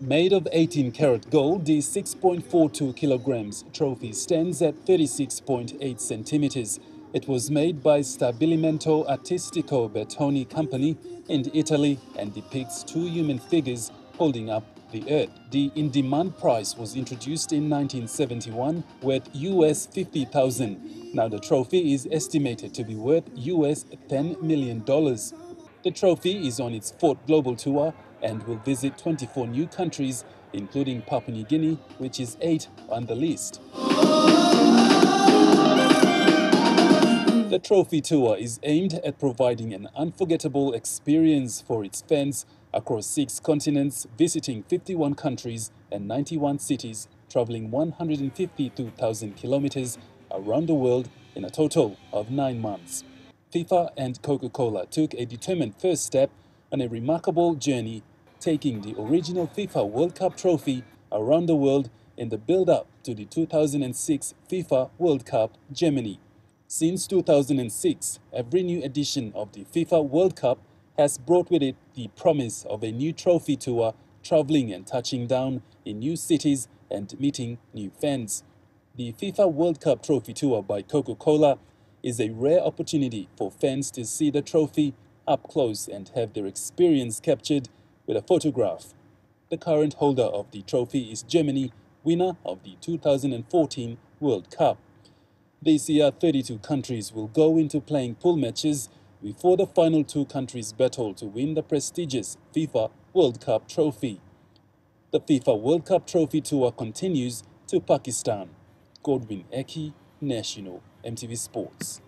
Made of 18 karat gold, the 6.42 kilograms trophy stands at 36.8 centimeters. It was made by Stabilimento Artistico Bertoni Company in Italy and depicts two human figures holding up the earth. The in-demand price was introduced in 1971 worth US 50,000. Now the trophy is estimated to be worth US $10 million. The trophy is on its fourth global tour and will visit 24 new countries, including Papua New Guinea, which is eight on the list. The trophy tour is aimed at providing an unforgettable experience for its fans across six continents, visiting 51 countries and 91 cities, traveling 152,000 kilometers around the world in a total of nine months. FIFA and Coca-Cola took a determined first step on a remarkable journey, taking the original FIFA World Cup trophy around the world in the build-up to the 2006 FIFA World Cup Germany. Since 2006, every new edition of the FIFA World Cup has brought with it the promise of a new trophy tour, traveling and touching down in new cities and meeting new fans. The FIFA World Cup Trophy Tour by Coca-Cola is a rare opportunity for fans to see the trophy up close and have their experience captured with a photograph. The current holder of the trophy is Germany, winner of the 2014 World Cup. This year, 32 countries will go into playing pool matches before the final two countries battle to win the prestigious FIFA World Cup trophy. The FIFA World Cup trophy tour continues to Pakistan. Godwin Eki, National, EMTV Sports.